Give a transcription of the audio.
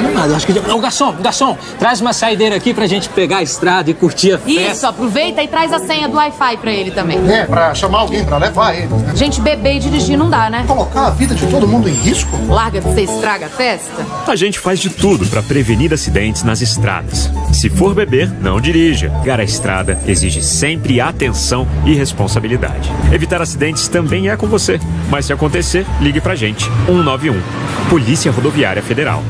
Nada, acho que... Ô, garçom, garçom, traz uma saideira aqui pra gente pegar a estrada e curtir a festa. Isso, aproveita e traz a senha do Wi-Fi pra ele também. É, pra chamar alguém pra levar ele. Né? Gente, beber e dirigir não dá, né? Colocar a vida de todo mundo em risco? Larga que você estraga a festa. A gente faz de tudo pra prevenir acidentes nas estradas. Se for beber, não dirija. Gar a estrada exige sempre atenção e responsabilidade. Evitar acidentes também é com você. Mas se acontecer, ligue pra gente. 191. Polícia Rodoviária Federal.